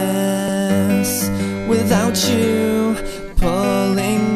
mess without you pulling